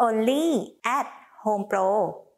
only at Home Pro.